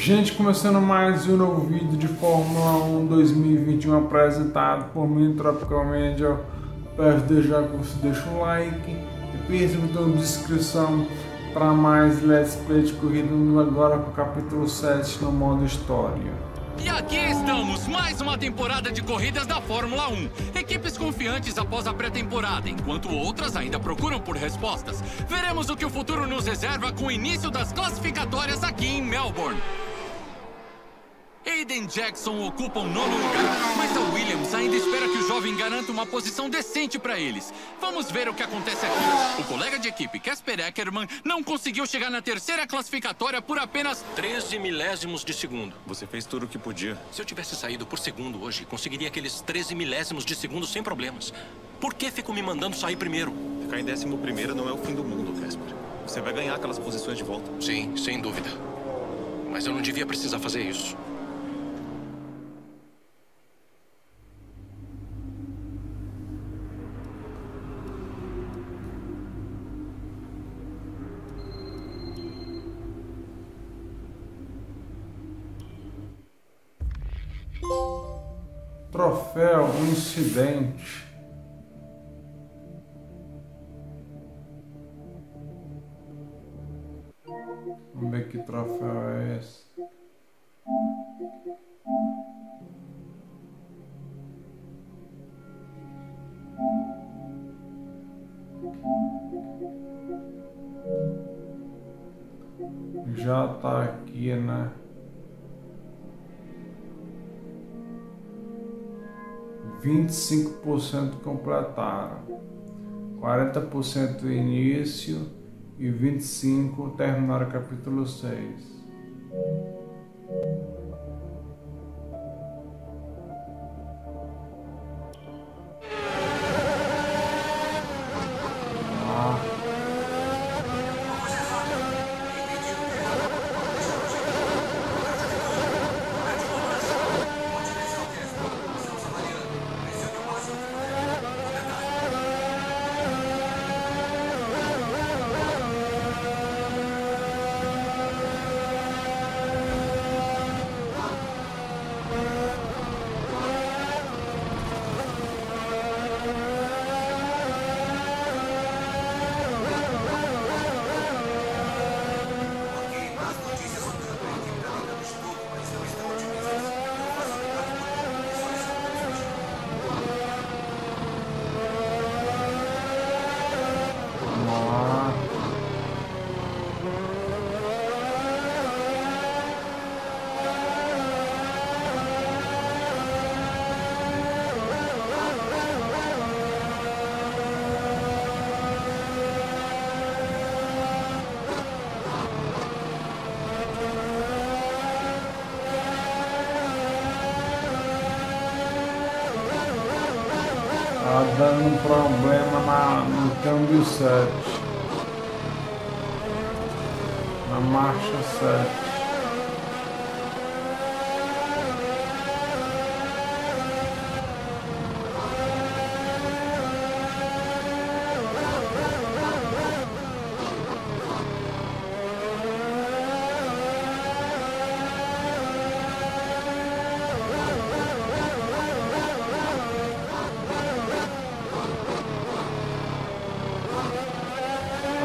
Gente, começando mais um novo vídeo de Fórmula 1 2021 apresentado por mim, Tropical Media. Peço desde já que você deixe um like e pense no botão de inscrição para mais Let's Play de corrida agora com o capítulo 7 no modo História. E aqui estamos, mais uma temporada de corridas da Fórmula 1. Equipes confiantes após a pré-temporada, enquanto outras ainda procuram por respostas. Veremos o que o futuro nos reserva com o início das classificatórias aqui em Melbourne. Aiden Jackson ocupa o nono lugar, mas a Williams ainda espera que o jovem garanta uma posição decente para eles. Vamos ver o que acontece aqui. O colega de equipe, Casper Eckerman, não conseguiu chegar na terceira classificatória por apenas 13 milésimos de segundo. Você fez tudo o que podia. Se eu tivesse saído por segundo hoje, conseguiria aqueles 13 milésimos de segundo sem problemas. Por que fico me mandando sair primeiro? Ficar em décimo primeiro não é o fim do mundo, Casper. Você vai ganhar aquelas posições de volta. Sim, sem dúvida. Mas eu não devia precisar fazer isso. Troféu incidente. Vamos ver que troféu é esse. Já tá aqui, né? 25% completaram, 40% início e 25% terminaram o capítulo 6. Um problema na, no câmbio 7. Na marcha 7.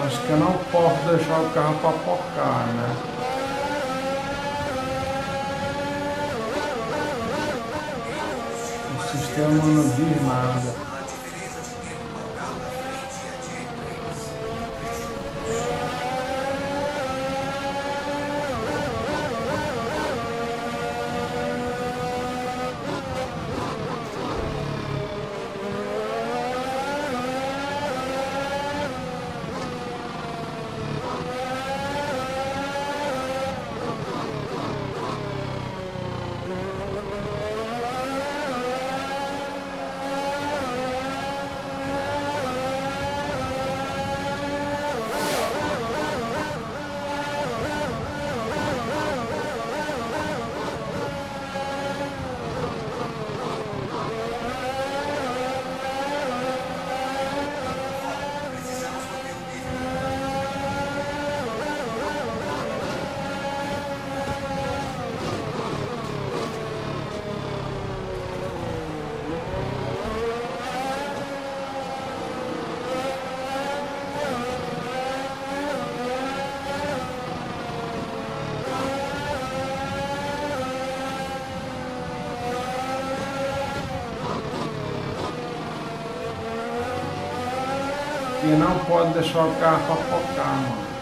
Acho que eu não posso deixar o carro papocar, né? O sistema não diz nada. E não pode deixar o carro papocar, mano.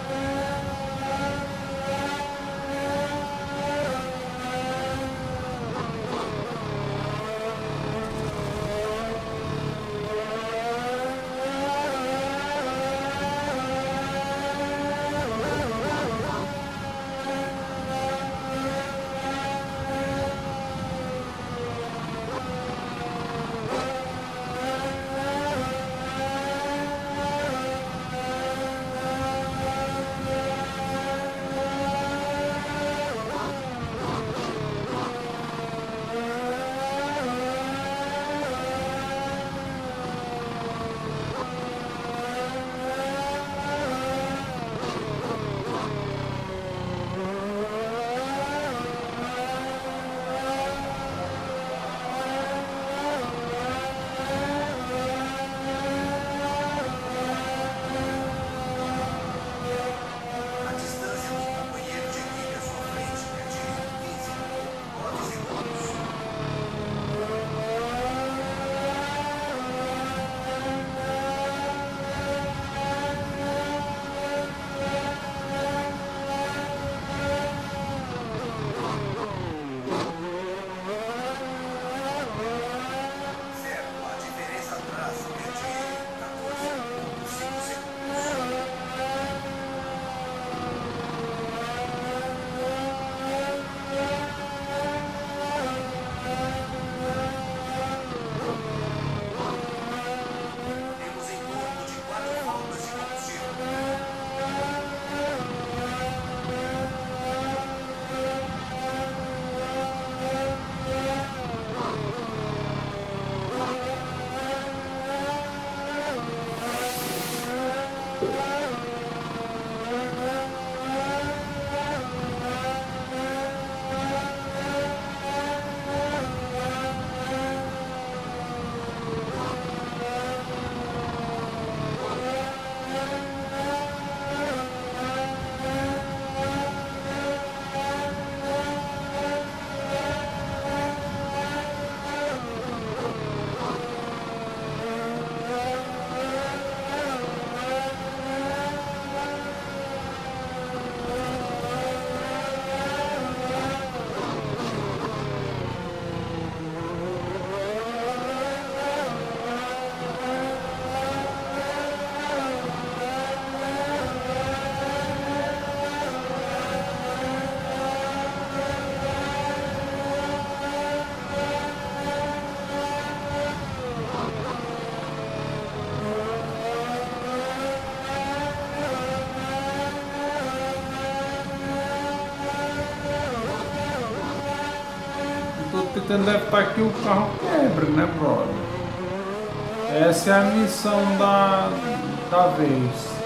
Tentando evitar que o carro quebre, né, brother? Essa é a missão da, da vez.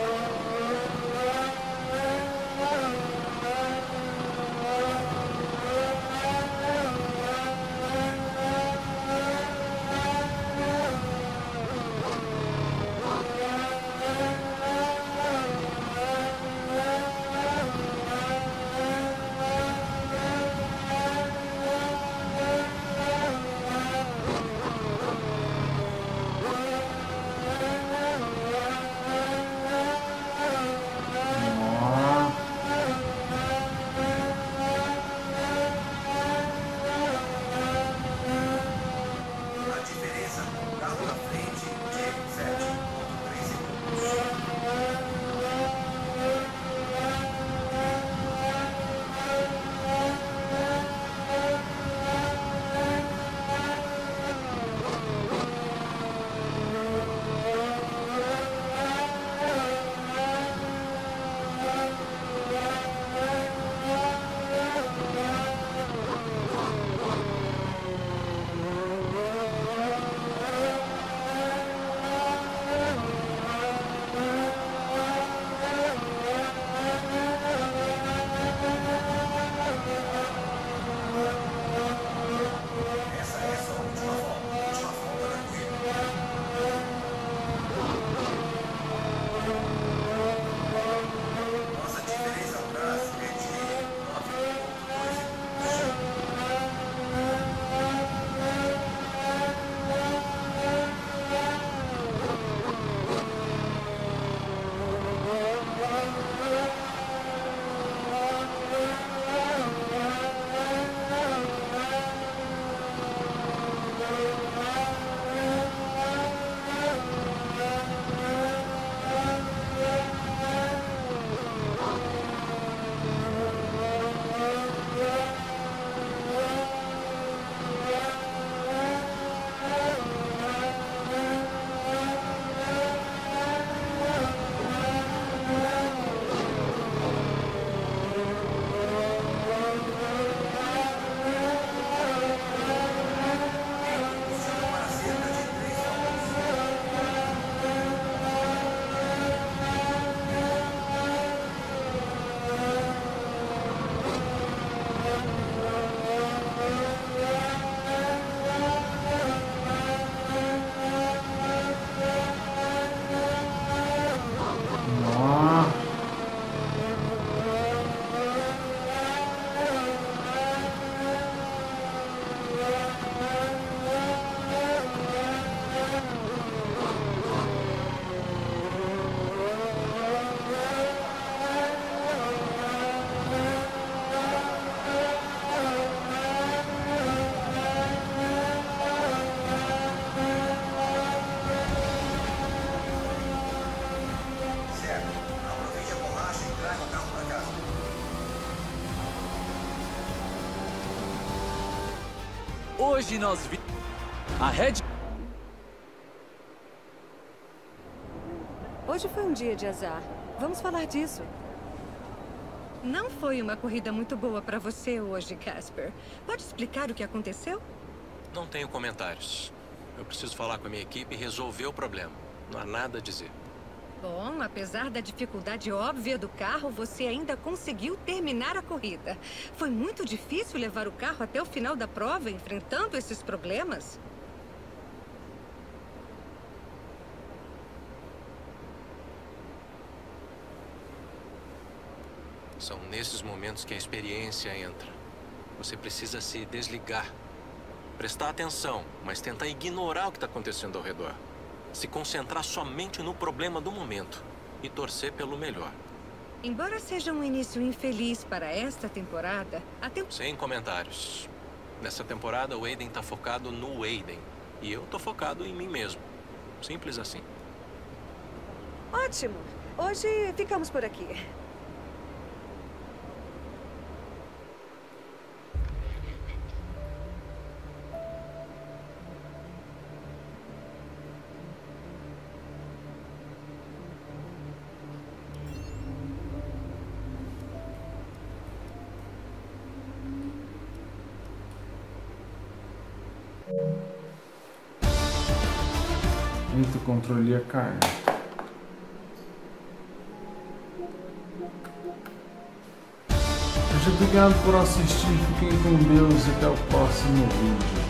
Hoje nós vi... A Red... Hoje foi um dia de azar. Vamos falar disso. Não foi uma corrida muito boa para você hoje, Casper. Pode explicar o que aconteceu? Não tenho comentários. Eu preciso falar com a minha equipe e resolver o problema. Não há nada a dizer. Bom, apesar da dificuldade óbvia do carro, você ainda conseguiu terminar a corrida. Foi muito difícil levar o carro até o final da prova enfrentando esses problemas? São nesses momentos que a experiência entra. Você precisa se desligar. Prestar atenção, mas tentar ignorar o que está acontecendo ao redor. Se concentrar somente no problema do momento e torcer pelo melhor. Embora seja um início infeliz para esta temporada, a temp Sem comentários. Nessa temporada, o Aiden está focado no Aiden. E eu tô focado em mim mesmo. Simples assim. Ótimo. Hoje ficamos por aqui. Eita, o controle ia cair. Muito obrigado por assistir. Fiquem com Deus e até o próximo vídeo.